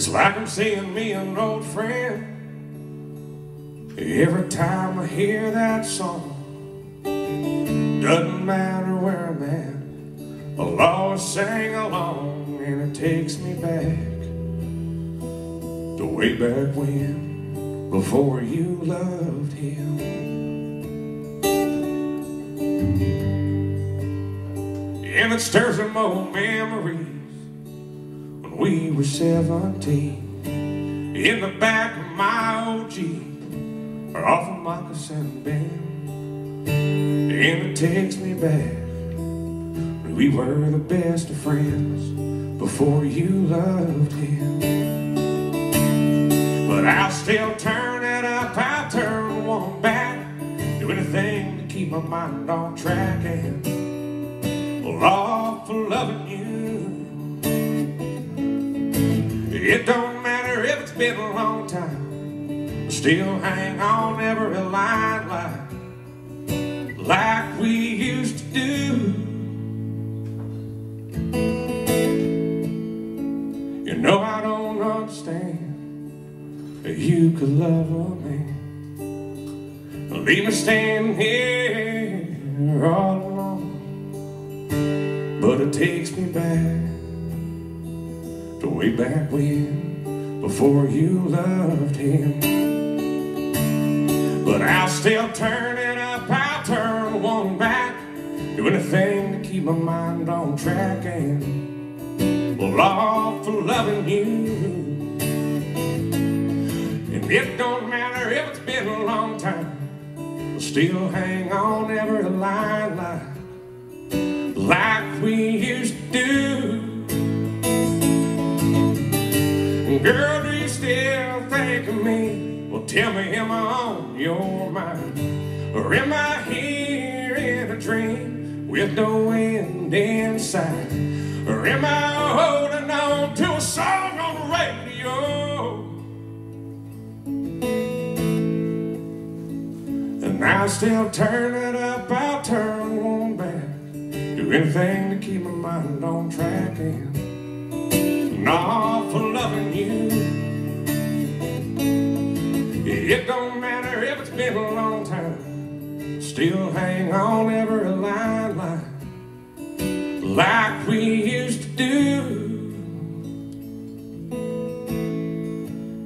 It's like I'm seeing me an old friend. Every time I hear that song, doesn't matter where I'm at, I'll always sing along, and it takes me back to way back when, before you loved him. And it stirs some old memories we were 17 in the back of my old Jeep or off a moccasin bend. And it takes me back we were the best of friends before you loved him. But I'll still turn it up, I'll turn one back, do anything to keep my mind on track and It don't matter if it's been a long time. Still hang on every line like, like we used to do. You know I don't understand that you could love a man. Leave me standing here all alone. But it takes me back to way back when, before you loved him. But I'll still turn it up, I'll turn one back, do anything to keep my mind on track and well, all for loving you. And it don't matter if it's been a long time, I'll still hang on every line Girl, do you still think of me? Well, tell me, am I on your mind? Or am I here in a dream with no end in sight? Or am I holding on to a song on the radio? And I still turn it up, I'll turn one back. Do anything to keep my mind on track and It don't matter if it's been a long time. Still hang on every line like, like we used to do.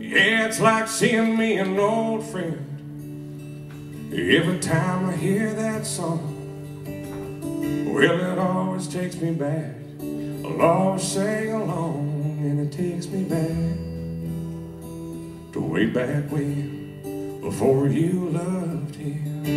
Yeah, it's like seeing me an old friend. Every time I hear that song. Well, it always takes me back. I'll always sing along, and it takes me back to way back when, before you loved him.